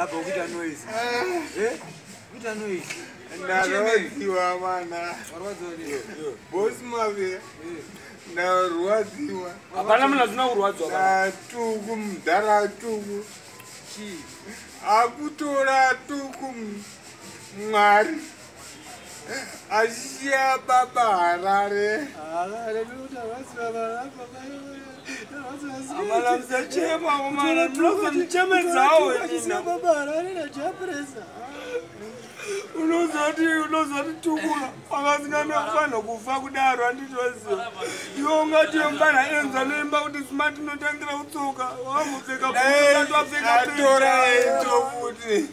labha kuita noise. Kuita noise. Ndarwadziwa mana. Bosi mave ndarwadziwa hapana munhu azvina kurwadzwa natuku mudhara tuku chii akutora tuku mwari. Ashiya baba harare amana musachema mana munozonichemedzawo nina unozoti unozoti tukula akasinganofanira kufa kudaro anditoziva iwe ungati mbana enza noimba kuti simati notangira kutsoka wambopfeka atora enzo futi